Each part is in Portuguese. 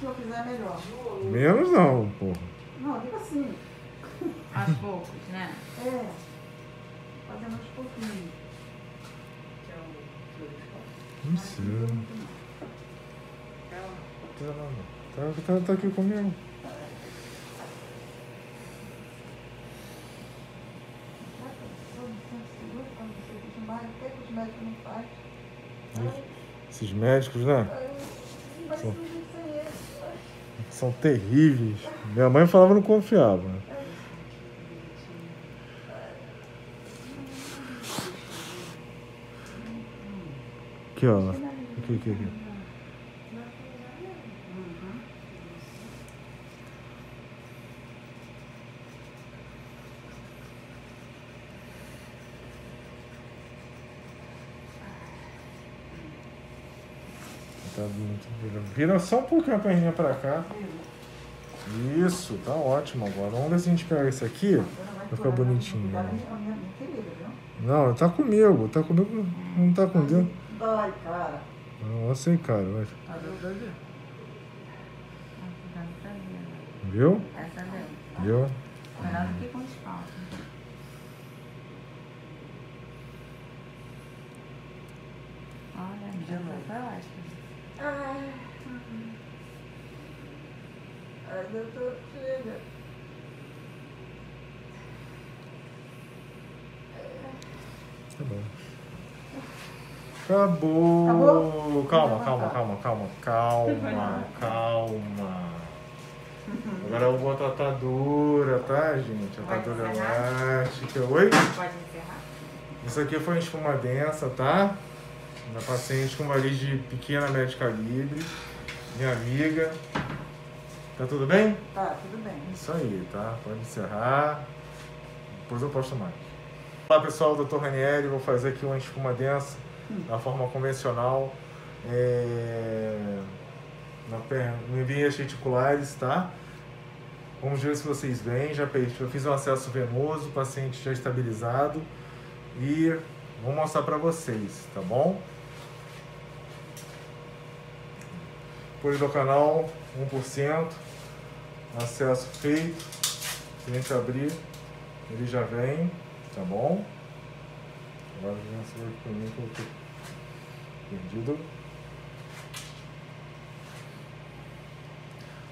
Se eu fizer, melhor. Menos não, porra. Não, digo assim. Aos poucos, né? É. Fazendo aos pouquinhos. Não sei. Tá, tá, tá, tá aqui comigo. O que é que os médicos não fazem? Esses médicos, né? São-. São terríveis. Minha mãe falava não confiava. Aqui, ó. Aqui, aqui, aqui. Tá muito vira- Vira só um pouquinho a perninha pra cá. Isso, tá ótimo agora. Vamos ver se a gente pega esse aqui. Vai ficar bonitinho. Tá né? Não, tá comigo. Tá comigo. Não tá com Deus. Dói, cara. Não, eu sei, cara. Vai. Ah. Viu? Essa. Viu? Melhor do que com os palcos. Olha, já pra lá. Ai, ai, doutor, chega. Tá bom. Acabou. Acabou? Calma, calma, calma, calma, calma, calma. Agora eu vou a atadura, tá, gente? A atadura elástica. Oi? Pode encerrar? Isso aqui foi uma espuma densa, tá? Uma paciente com variz de pequena média calibre. Minha amiga. Tá tudo bem? Tá, tudo bem. Isso aí, tá? Pode encerrar. Depois eu posto mais. Olá pessoal, Dr. Ranieri, vou fazer aqui uma espuma densa da forma convencional. É... Na perna, em veias reticulares, tá? Vamos ver se vocês veem. Já, fiz um acesso venoso, o paciente já estabilizado. E vou mostrar para vocês, tá bom? Apoio do canal 1%. Acesso feito. Se a gente abrir, ele já vem, tá bom? Agora já se vai por mim que eu tô perdido.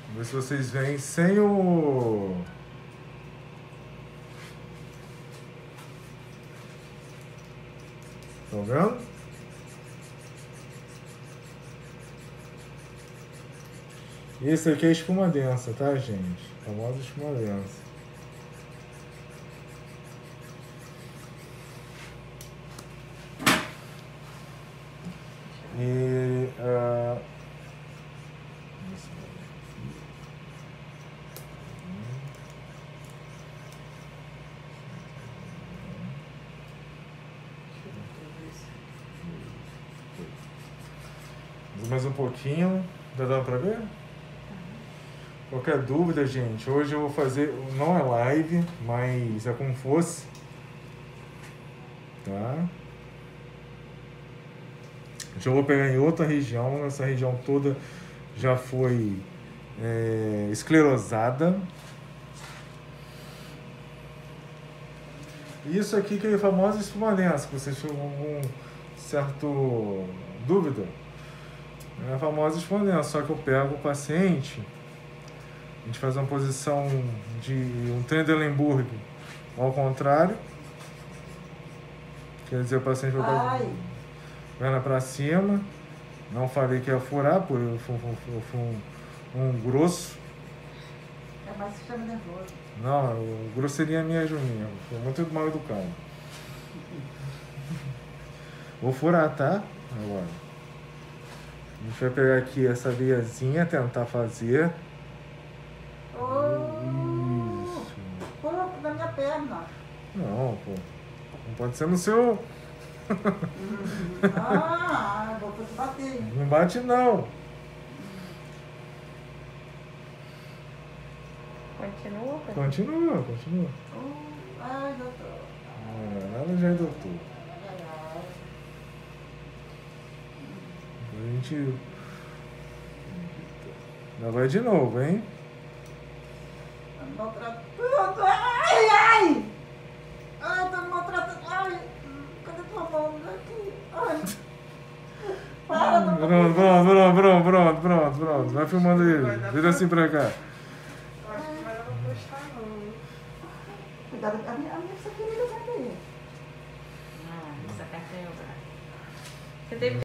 Vamos ver se vocês veem sem o. Estão vendo? Esse aqui é espuma densa, tá, gente? Famosa espuma densa. E. ah, Mais um pouquinho. Tá dando pra ver? Qualquer dúvida, gente, hoje eu vou fazer. Não é live, mas é como fosse. Tá? Já vou pegar em outra região. Essa região toda já foi é, esclerosada. Isso aqui que é a famosa espumanense, que vocês tinham um certo dúvida. É a famosa espumanense, só que eu pego o paciente, gente faz uma posição de um Trendelenburg ao contrário. Quer dizer, o paciente vai com a Ai, perna para cima. Não falei que ia furar, porque eu fui, fui- fui- um, um grosso. é mais sistema nervoso. Não, o grosseria minha Juninho. Foi muito mal educado. Vou furar, tá? Agora. A gente vai pegar aqui essa veiazinha, tentar fazer. Não, pô. Não pode ser no seu. Ah, vou te bater. Não bate não. Continua? Continua, continua. Oh, ai, doutor. Ah, nada já é doutor. A gente. Já vai de novo, hein? Me maltratando. Ai, ai! Ai, tá me maltratando. Ai, cadê tua mão? Aqui. Ai. Para, tá Pronto, pronto, pronto, pronto, pronto, pronto, pronto. Vai filmando ele. Vira assim pra cá. Acho que vai dar pra postar, não. Cuidado, a minha, a minha essa querida vai aí. Ah, essa carta é o braço. Você teve